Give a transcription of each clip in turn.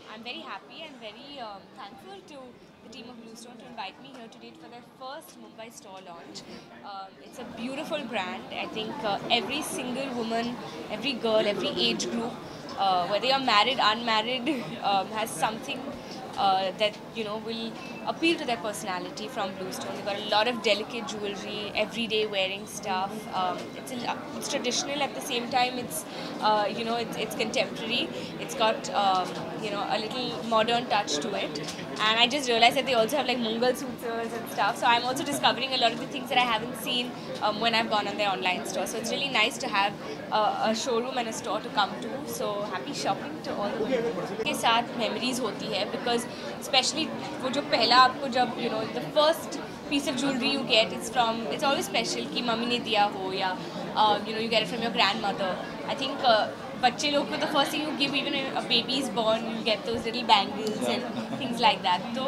happy and very um, thankful to the team of Bluestone to invite me here today for their first Mumbai store launch. Um, it's a beautiful brand. I think uh, every single woman, every girl, every age group, uh, whether you're married, unmarried, um, has something uh, that you know will appeal to their personality from Bluestone. They've got a lot of delicate jewelry, everyday wearing stuff. Um, it's, a, it's traditional at the same time. It's uh, you know it's, it's contemporary. It's got um, you know a little modern touch to it. And I just realized that they also have like Mungal suiters and stuff. So I'm also discovering a lot of the things that I haven't seen um, when I've gone on their online store. So it's really nice to have uh, a showroom and a store to come to. So happy shopping to all the women. के साथ memories होती है because specially वो जो पहला आपको जब you know the first piece of jewellery you get it's from it's always special कि मम्मी ने दिया हो या you know you get from your grandmother I think बच्चे लोग को तो first you give even babies born you get दो little bangles and things like that तो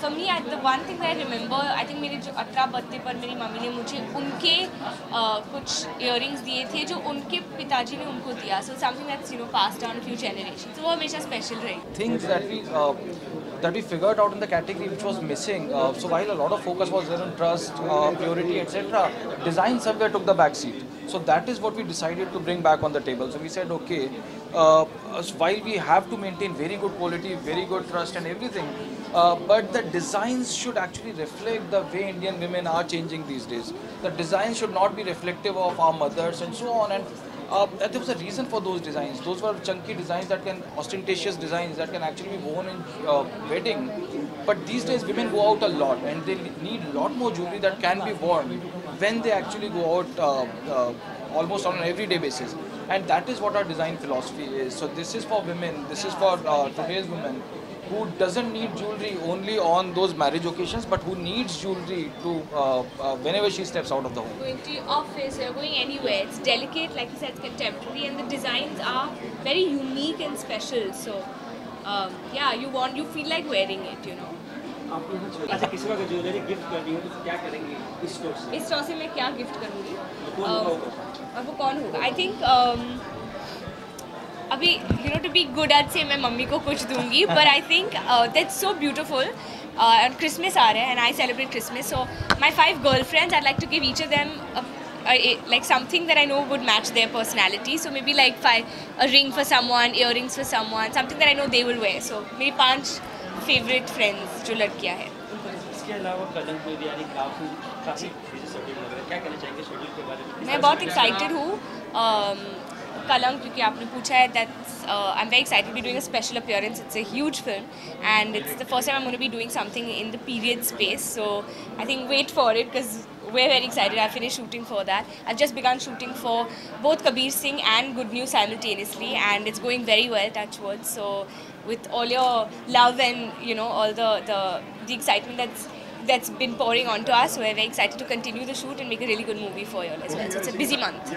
for me at the one thing I remember I think मेरे जो अठारह birthday पर मेरी मम्मी ने मुझे उनके uh, कुछ इयर दिए थे जो उनके पिताजी ने उनको दिया. So something that's you know pass down few generation तो वो हमेशा स्पेशल रहे. Things that we that we figured out in the category which was missing. Uh, so while a lot of focus was there on trust, uh, purity, etc., design somewhere took the back seat. So that is what we decided to bring back on the table. So we said, okay, uh, while we have to maintain very good quality, very good trust and everything, uh, but the designs should actually reflect the way Indian women are changing these days. The designs should not be reflective of our mothers and so on. And uh, there was a reason for those designs. Those were chunky designs that can, ostentatious designs that can actually be worn in uh, wedding. But these days women go out a lot and they need a lot more jewelry that can be worn when they actually go out uh, uh, almost on an everyday basis. And that is what our design philosophy is. So this is for women, this is for uh, today's women who doesn't need jewelry only on those marriage occasions, but who needs jewelry to uh, uh, whenever she steps out of the home. going to your office or going anywhere. It's delicate, like you said, it's contemporary, and the designs are very unique and special. So, um, yeah, you want, you feel like wearing it, you know. अच्छा किसी को अगर jewellery gift करनी हो तो क्या करेंगे इस स्टोर से इस स्टोर से मैं क्या गिफ्ट करूँगी Um? और वो कौन होगा आई थिंक अभी you know to be good at से मैं मम्मी को कुछ दूँगी but I think that's so beautiful and Christmas आ रहे हैं and I celebrate Christmas so my five girl friends I like to give each of them like something that I know would match their personality. So maybe like five, a ring for someone, earrings for someone, something that I know they will wear. So मेरी पाँच favorite friends जो लड़कियाँ हैं। इसके अलावा कलंक में काफ़ी काफ़ी बिज़ी शेड्यूल लग रहा है। क्या कहना चाहेंगे शेड्यूल के बारे में? मैं बहुत एक्साइटेड हूँ। कलंक क्योंकि आपने पूछा है that's I am very excited be doing a special appearance it's a huge film and it's the first time I be doing something in the period space so I think wait for it because we are very excited I finish shooting for that I just began shooting for both Kabir Singh and good news simultaneously and it's going very well touch wood so with all your love and you know all the excitement that's that's been pouring onto us, we're very excited to continue the shoot and make a really good movie for you all as well. So it's a busy month.